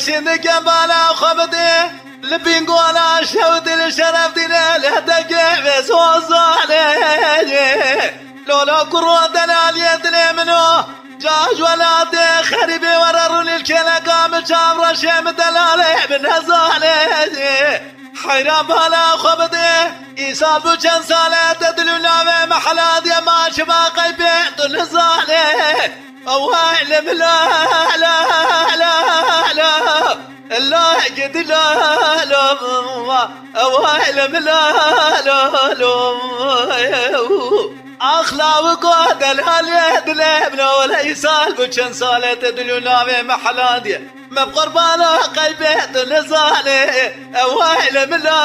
شنك بالا خبدي؟ لبين قولا شود الشرف دينا لهدك بس وصالي لولا قروا دلال يدلي منو؟ جاج ولا خريبي ورر للكلا قام شام رشيم دلالي من هزالي حيران بالا خبدي. إيصال بوچن سالة تدلو نامي محلات يا ما شبا قيبي دل زالي أوائل لا لا لا لا. لا قد لا لا. أوائل لا لا لا. أخلا وقود الهاليد لابنا ولا يسال بوچن سالة تدلو نامي محلات ما بقربانا قلبي نزالي أوائل من لا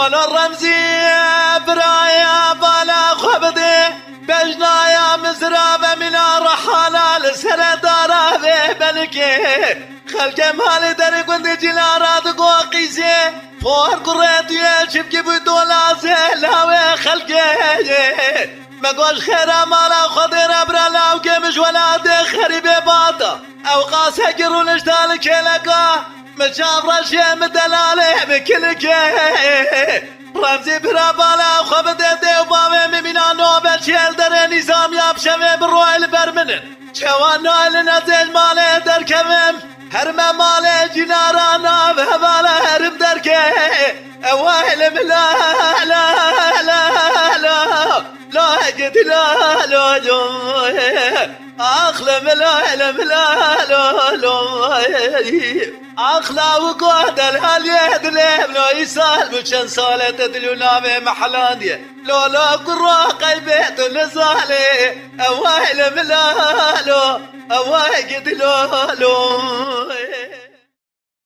لا قد قول الرمزي برايا بالا خبدي بجنايا مزرابة من الرحالة لسنة دارا به بلكي. خلق مالي داري قند جلارات قوقيسي فور قريت يا شبكي بدولا زهلاوي خلقي ما قوش خيرا مالا خضر ابرا لاو قمش ولا دي خريبي باطا أو قاس هجرون اشتالك لقا مشاف رشي مدلالي بكلك رمزي برابالا خبد دي وبامي ممينا نوبة شيل در نظام ياب شوي بروي البرمنن شوان نويل نزل مالي در كمم هرم مالي جنارانا بهبالا هرم دركي اوائل ملا لا لا لا لا قد لا لا لا اخلم لا لا لا لا لا اخلا وقعد الهاليد ليم لو يسال بشن صالة تدلو نامي محلاندية لو لو قروا قلبي نزالي أوائل ملا لو اواي قد لو